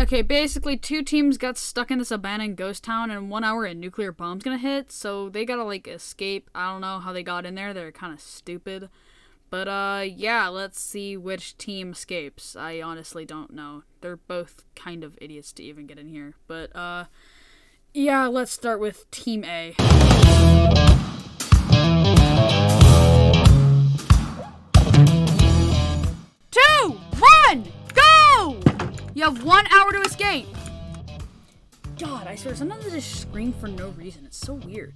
Okay, basically, two teams got stuck in this abandoned ghost town, and one hour, a nuclear bomb's gonna hit. So they gotta like escape. I don't know how they got in there. They're kind of stupid. But uh, yeah, let's see which team escapes. I honestly don't know. They're both kind of idiots to even get in here. But uh, yeah, let's start with Team A. God, sometimes they just scream for no reason. It's so weird.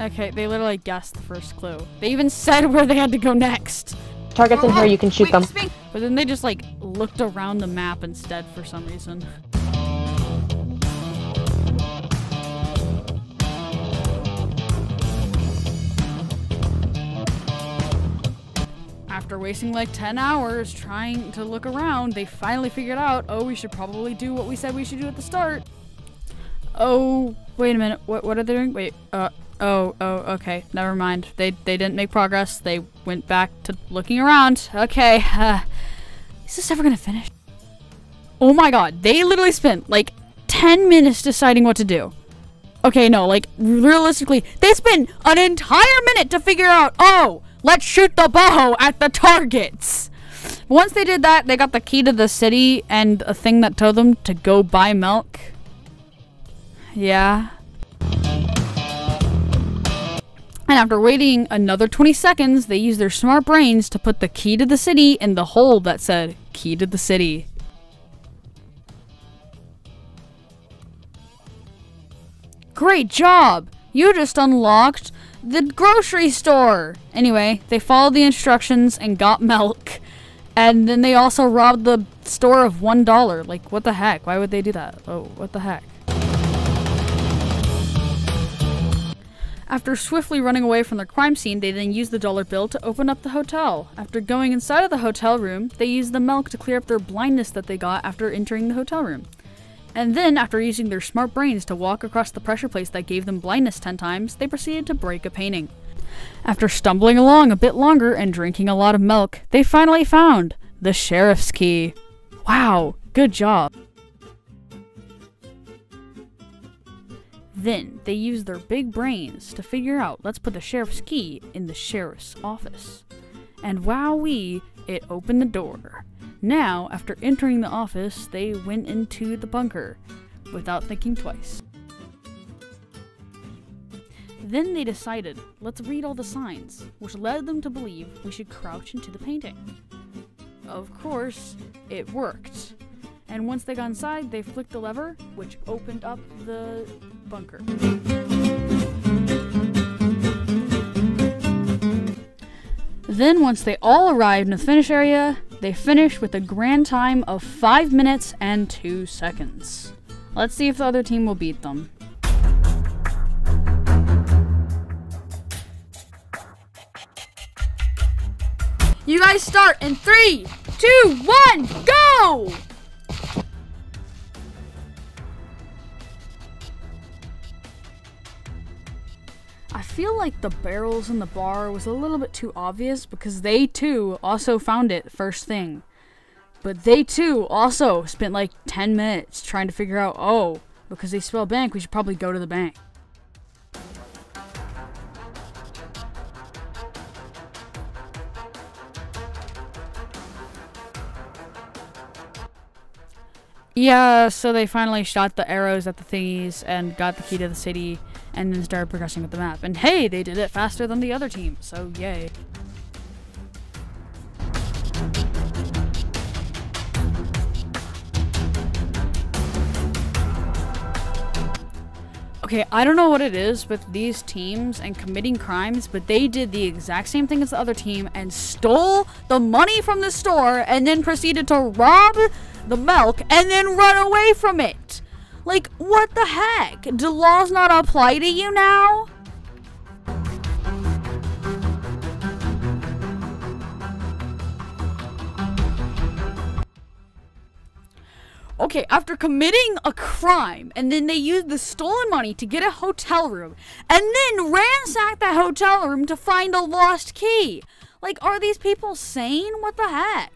Okay, they literally guessed the first clue. They even said where they had to go next. Targets in here, you can shoot them. But then they just like looked around the map instead for some reason. After wasting like 10 hours trying to look around, they finally figured out, oh, we should probably do what we said we should do at the start. Oh, wait a minute. What, what are they doing? Wait, uh, oh, oh, okay. Never mind. They, they didn't make progress. They went back to looking around. Okay, uh, is this ever gonna finish? Oh my god, they literally spent like 10 minutes deciding what to do. Okay, no, like, realistically, they spent an entire minute to figure out, oh, let's shoot the bow at the targets. Once they did that, they got the key to the city and a thing that told them to go buy milk. Yeah. And after waiting another 20 seconds, they used their smart brains to put the key to the city in the hole that said, Key to the City. Great job! You just unlocked the grocery store! Anyway, they followed the instructions and got milk. And then they also robbed the store of one dollar. Like, what the heck? Why would they do that? Oh, what the heck? After swiftly running away from the crime scene, they then used the dollar bill to open up the hotel. After going inside of the hotel room, they used the milk to clear up their blindness that they got after entering the hotel room. And then, after using their smart brains to walk across the pressure plates that gave them blindness 10 times, they proceeded to break a painting. After stumbling along a bit longer and drinking a lot of milk, they finally found the sheriff's key. Wow, good job. Then they used their big brains to figure out let's put the sheriff's key in the sheriff's office. And wowee, it opened the door. Now, after entering the office, they went into the bunker without thinking twice. Then they decided, let's read all the signs, which led them to believe we should crouch into the painting. Of course, it worked. And once they got inside, they flicked the lever, which opened up the bunker. Then, once they all arrived in the finish area, they finished with a grand time of 5 minutes and 2 seconds. Let's see if the other team will beat them. You guys start in three, two, one, go! I feel like the barrels in the bar was a little bit too obvious because they too also found it first thing. But they too also spent like 10 minutes trying to figure out, oh, because they spell bank, we should probably go to the bank. Yeah, so they finally shot the arrows at the thingies and got the key to the city and then started progressing with the map. And hey, they did it faster than the other team, so yay. Okay, I don't know what it is with these teams and committing crimes, but they did the exact same thing as the other team and stole the money from the store and then proceeded to rob the milk and then run away from it. Like, what the heck? Do laws not apply to you now? Okay, after committing a crime, and then they used the stolen money to get a hotel room, and then ransacked that hotel room to find a lost key. Like, are these people sane? What the heck?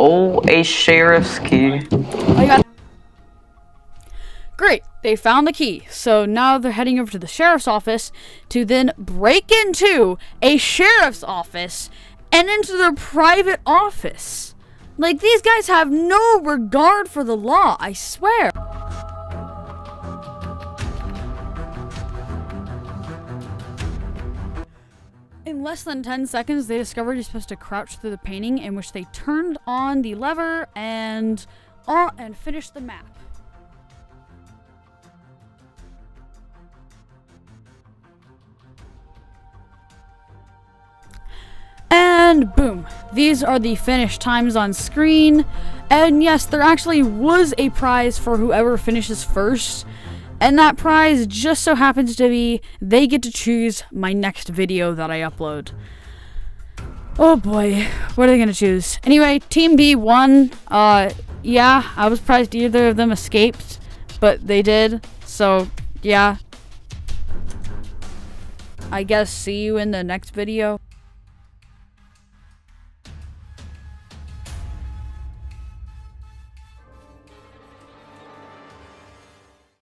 Oh, a sheriff's key. Great, they found the key. So now they're heading over to the sheriff's office to then break into a sheriff's office and into their private office. Like, these guys have no regard for the law, I swear. In less than 10 seconds, they discovered you're supposed to crouch through the painting, in which they turned on the lever and on and finished the map. And boom, these are the finished times on screen. And yes, there actually was a prize for whoever finishes first. And that prize just so happens to be they get to choose my next video that I upload. Oh boy, what are they gonna choose? Anyway, Team B won. Uh, yeah, I was surprised either of them escaped, but they did. So, yeah. I guess see you in the next video.